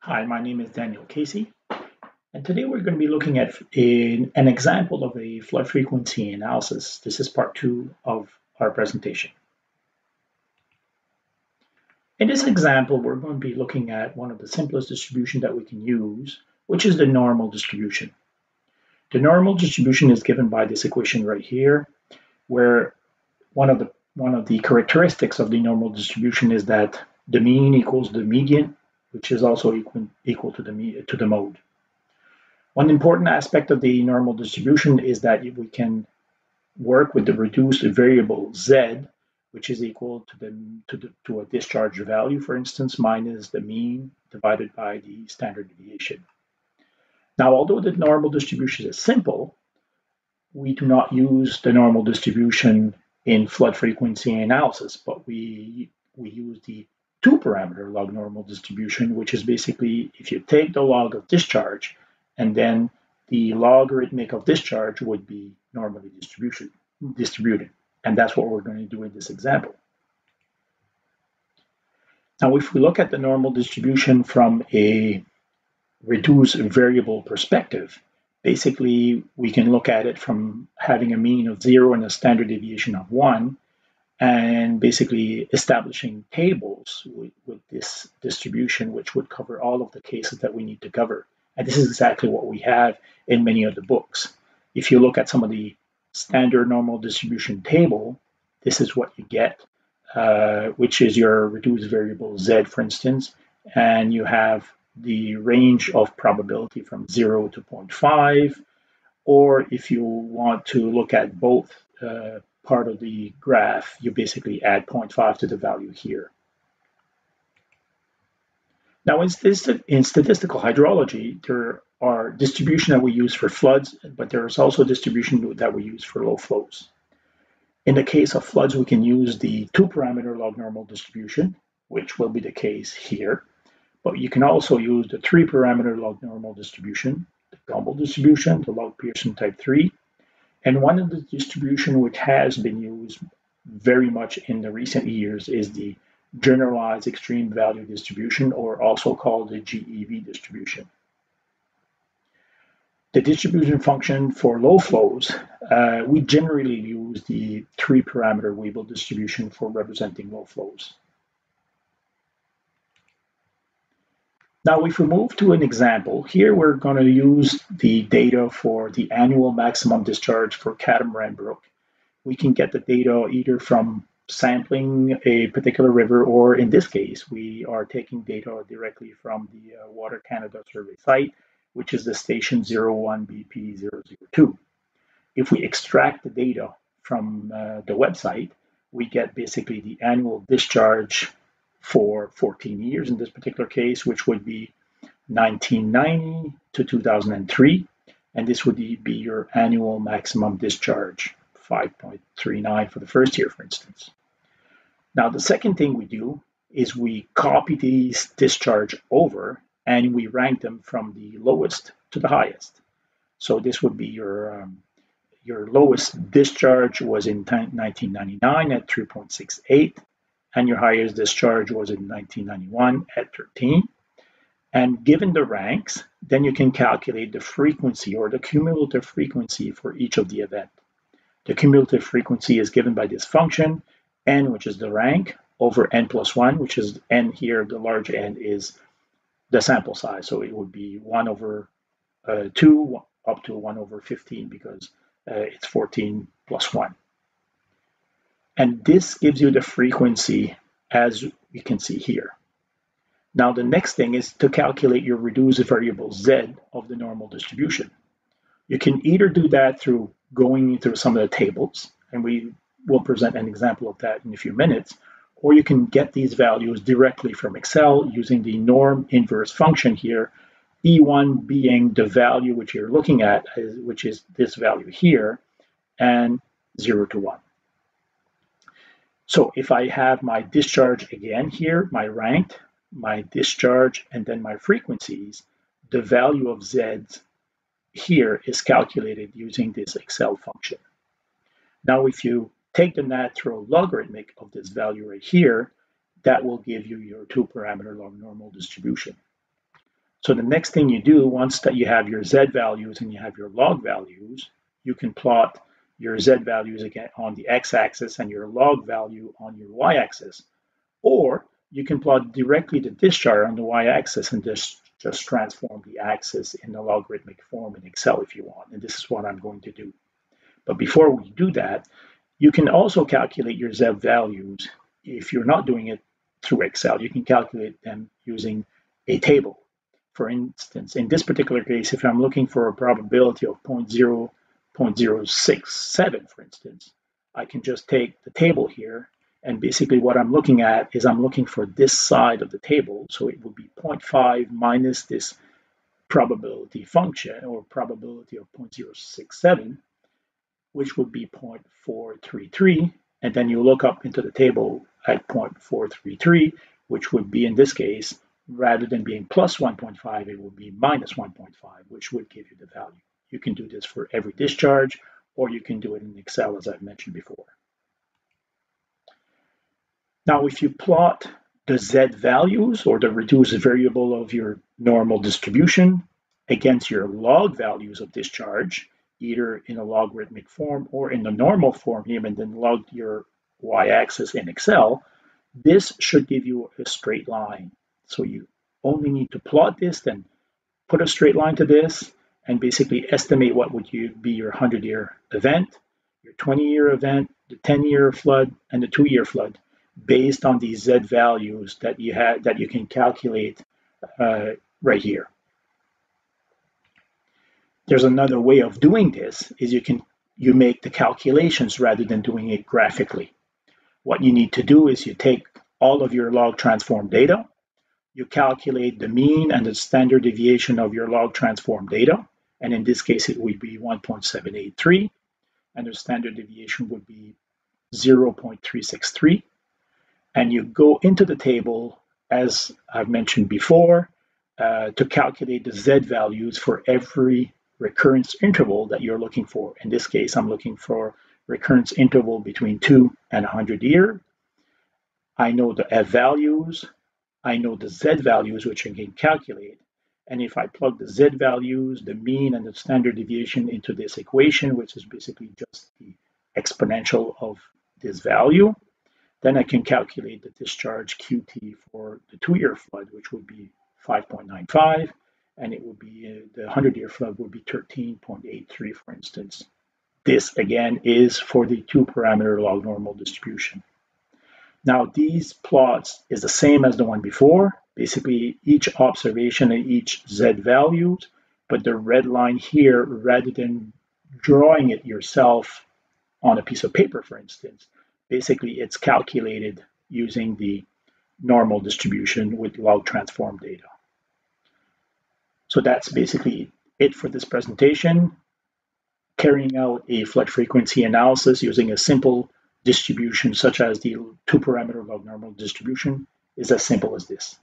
Hi, my name is Daniel Caissie, and today we're going to be looking at an example of a flood frequency analysis. This is part two of our presentation. In this example, we're going to be looking at one of the simplest distribution that we can use, which is the normal distribution. The normal distribution is given by this equation right here, where one of the one of the characteristics of the normal distribution is that the mean equals the median which is also equal, equal to, the, to the mode. One important aspect of the normal distribution is that we can work with the reduced variable z, which is equal to, the, to, the, to a discharge value, for instance, minus the mean divided by the standard deviation. Now, although the normal distribution is simple, we do not use the normal distribution in flood frequency analysis, but we, we use the two parameter log normal distribution, which is basically if you take the log of discharge and then the logarithmic of discharge would be normally distribution, distributed. And that's what we're going to do in this example. Now, if we look at the normal distribution from a reduced variable perspective, basically we can look at it from having a mean of zero and a standard deviation of one and basically establishing tables with, with, this distribution, which would cover all of the cases that we need to cover. And this is exactly what we have in many of the books. If you look at some of the standard normal distribution table, this is what you get, uh, which is your reduced variable z, for instance, and you have the range of probability from 0 to 0.5, or if you want to look at both uh, part of the graph, you basically add 0.5 to the value here. Now, in, in statistical hydrology, there are distribution that we use for floods, but there's also distribution that we use for low flows. In the case of floods, we can use the two-parameter log normal distribution, which will be the case here. But you can also use the three-parameter log normal distribution, the Gumbel distribution, the log Pearson type 3, and one of the distribution which has been used very much in the recent years is the generalized extreme value distribution, or also called the GEV distribution. The distribution function for low flows, uh, we generally use the three parameter Weibull distribution for representing low flows. Now, if we move to an example, here we're going to use the data for the annual maximum discharge for Catamaran Brook. We can get the data either from sampling a particular river, or in this case, we are taking data directly from the uh, Water Canada survey site, which is the station 01BP002. If we extract the data from uh, the website, we get basically the annual discharge for 14 years in this particular case, which would be 1990 to 2003. And this would be your annual maximum discharge, 5.39 for the first year, for instance. Now, the second thing we do is we copy these discharge over and we rank them from the lowest to the highest. So this would be your um, your lowest discharge was in 1999 at 3.68 and your highest discharge was in 1991 at 13. And given the ranks, then you can calculate the frequency or the cumulative frequency for each of the event. The cumulative frequency is given by this function, n, which is the rank, over n plus 1, which is n here, the large n is the sample size. So it would be 1 over uh, 2 up to 1 over 15 because uh, it's 14 plus 1. And this gives you the frequency as we can see here. Now the next thing is to calculate your reduced variable z of the normal distribution. You can either do that through going through some of the tables, and we will present an example of that in a few minutes, or you can get these values directly from Excel using the norm inverse function here, E1 being the value which you're looking at, which is this value here, and 0 to 1. So if I have my discharge again here, my ranked, my discharge, and then my frequencies, the value of Z here is calculated using this Excel function. Now, if you take the natural logarithmic of this value right here, that will give you your two parameter log normal distribution. So the next thing you do, once that you have your Z values and you have your log values, you can plot your Z values again on the x-axis and your log value on your y-axis. Or you can plot directly the discharge on the y-axis and just, just transform the axis in a logarithmic form in Excel if you want. And this is what I'm going to do. But before we do that, you can also calculate your Z values if you're not doing it through Excel. You can calculate them using a table. For instance, in this particular case, if I'm looking for a probability of 0.0, 0.067, for instance, I can just take the table here and basically what I'm looking at is I'm looking for this side of the table. So it would be 0.5 minus this probability function or probability of 0.067 which would be 0.433. And then you look up into the table at 0.433, which would be in this case, rather than being plus 1.5, it would be minus 1.5, which would give you the value. You can do this for every discharge, or you can do it in Excel, as I've mentioned before. Now, if you plot the Z values or the reduced variable of your normal distribution against your log values of discharge, either in a logarithmic form or in the normal form here and then log your y-axis in Excel, this should give you a straight line. So you only need to plot this, then put a straight line to this, and basically estimate what would you be your 100-year event, your 20-year event, the 10-year flood, and the two-year flood, based on these Z values that you had that you can calculate uh, right here. There's another way of doing this is you can you make the calculations rather than doing it graphically. What you need to do is you take all of your log transform data, you calculate the mean and the standard deviation of your log transform data, and in this case it would be 1.783, and the standard deviation would be 0.363. And you go into the table, as I've mentioned before, uh, to calculate the Z values for every recurrence interval that you're looking for. In this case, I'm looking for recurrence interval between 2 and 100 year. I know the F values. I know the Z values, which I can calculate. And if I plug the Z values, the mean and the standard deviation into this equation, which is basically just the exponential of this value, then I can calculate the discharge QT for the two-year flood, which would be 5.95 and it would be uh, the 100 year flood would be 13.83, for instance. This again is for the two parameter log normal distribution. Now, these plots is the same as the one before. Basically, each observation and each Z values, but the red line here, rather than drawing it yourself on a piece of paper, for instance, basically it's calculated using the normal distribution with log transform data. So that's basically it for this presentation. Carrying out a flood frequency analysis using a simple distribution such as the two parameter log normal distribution is as simple as this.